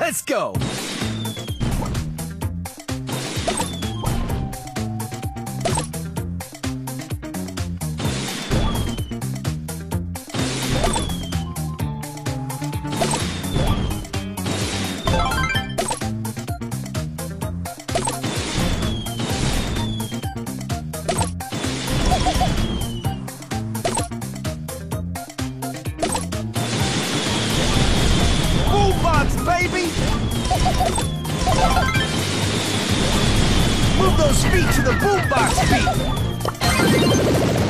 Let's go! baby! Move those feet to the boombox beat!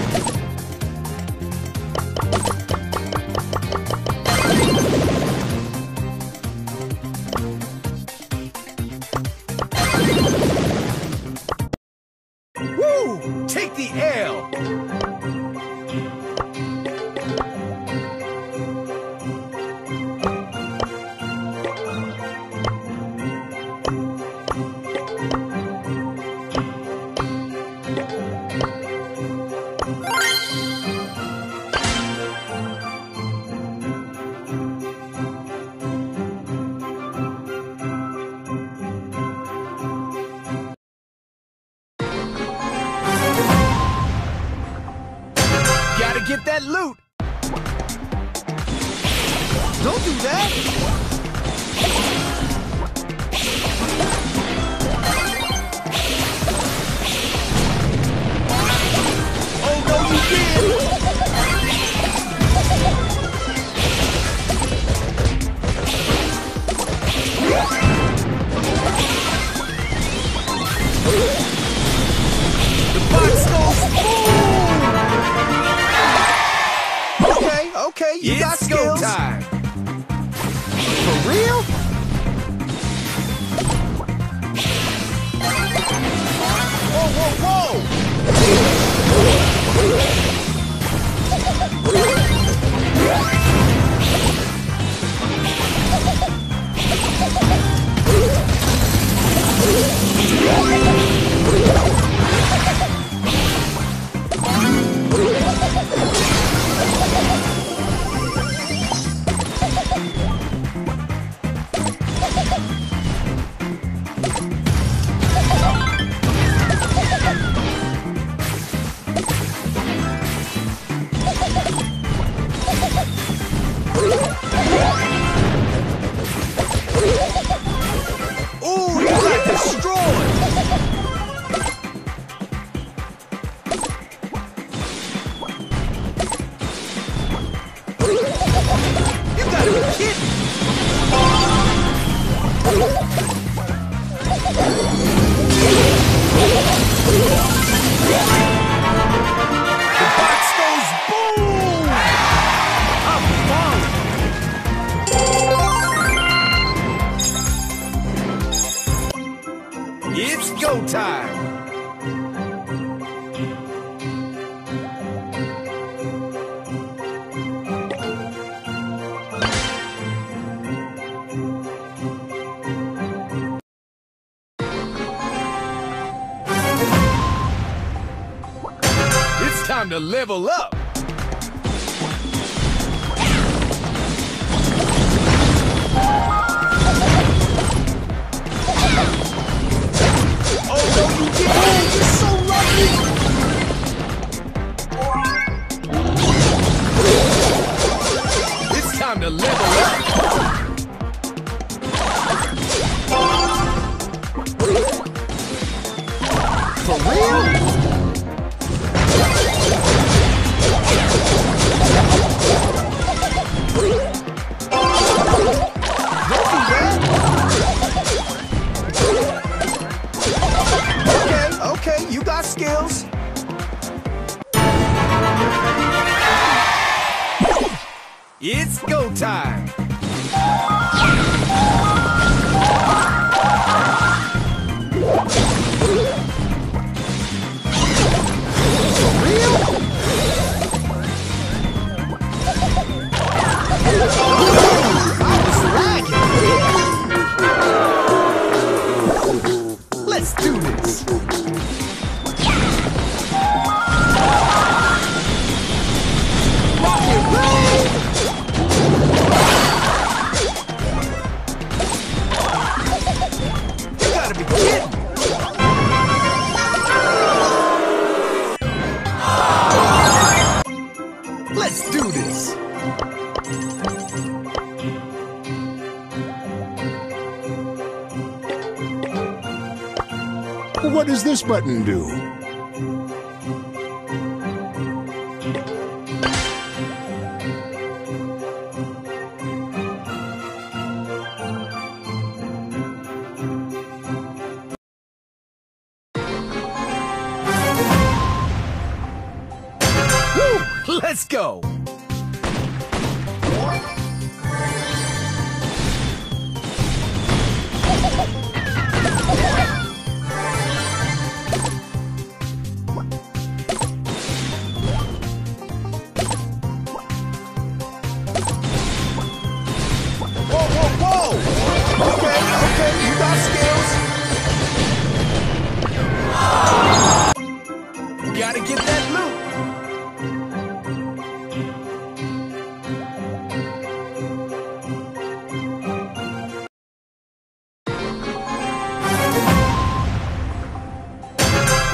time. time to level up. It's go time! Let's do this! This button do? Whoa, whoa! Okay, okay, you got skills. Gotta get that loot.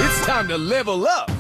It's time to level up.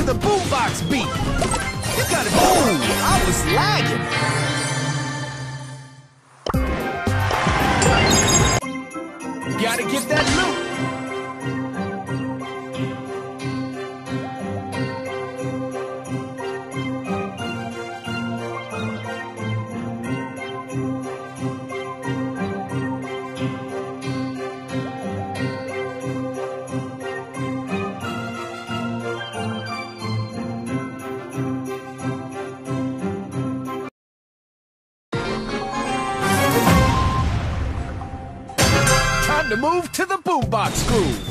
To the boombox beat. You gotta. Oh, I was lagging. To move to the boombox groove.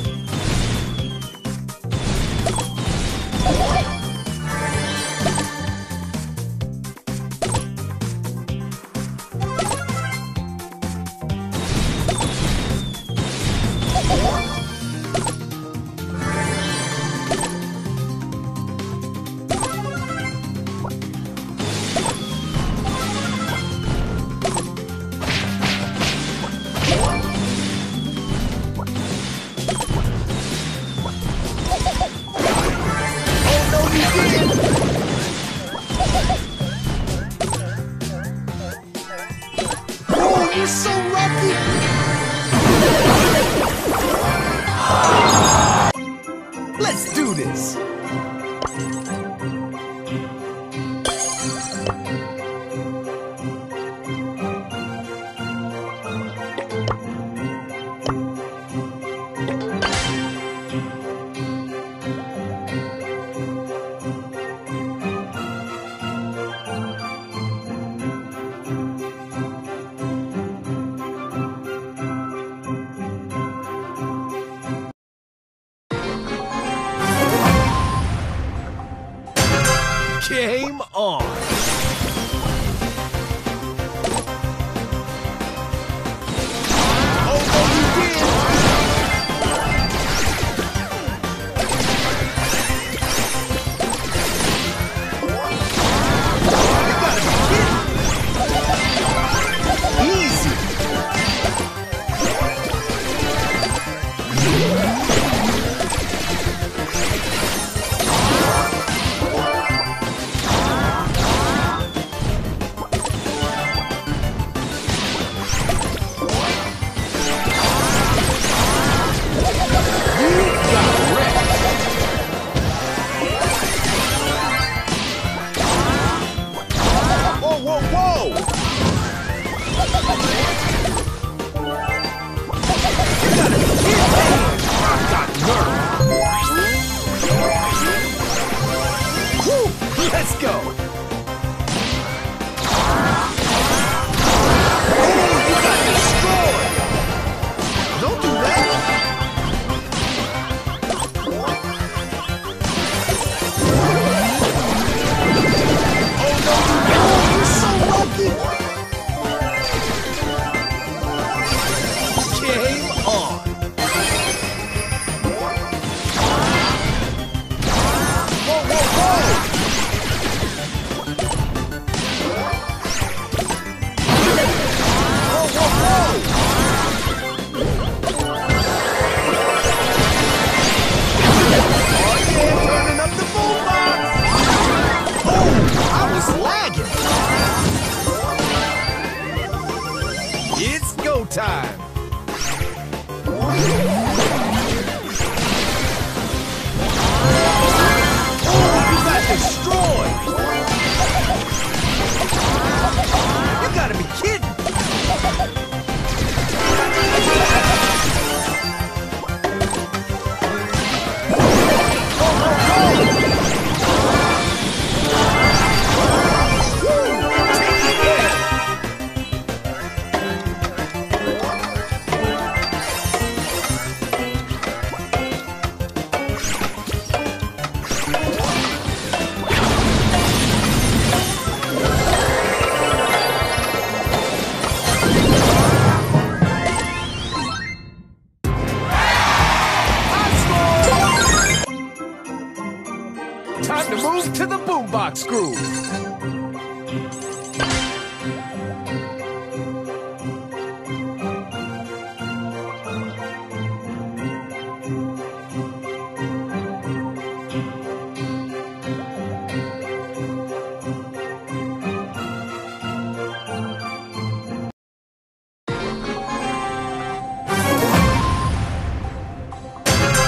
Boombox groove.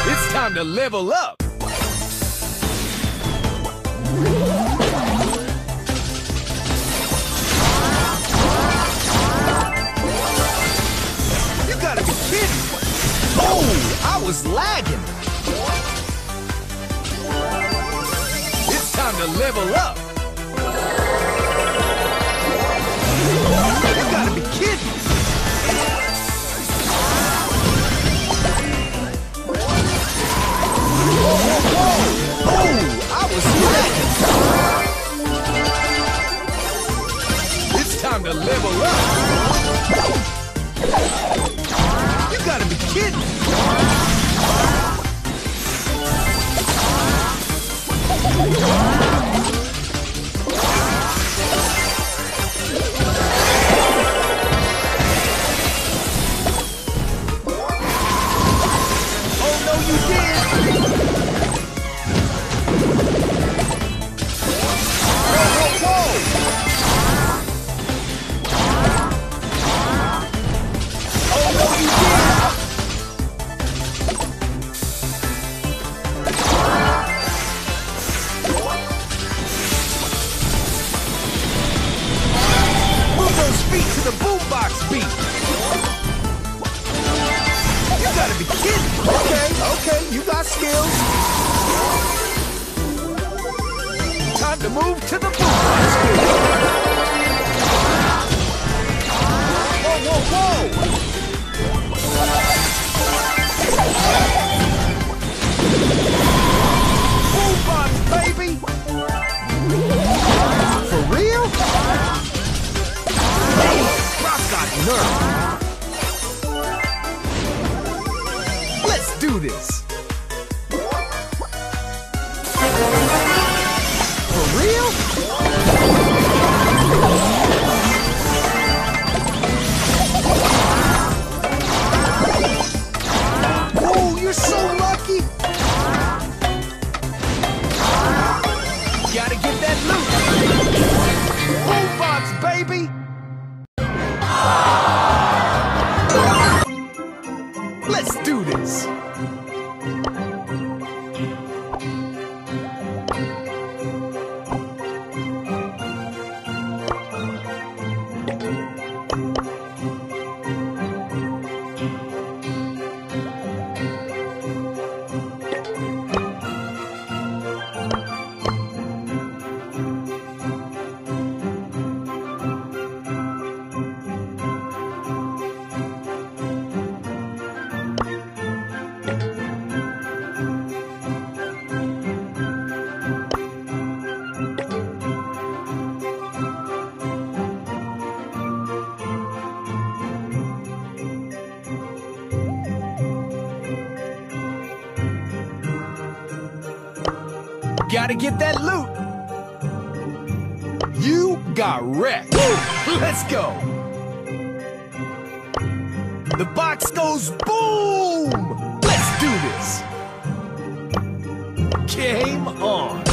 It's time to level up. Oh, was lagging. It's time to level up. To level up. Let's do this. For real? Oh, you're so lucky. Gotta get that loot. Baby. Gotta get that loot. You got wrecked. Let's go. The box goes boom. Let's do this. Game on.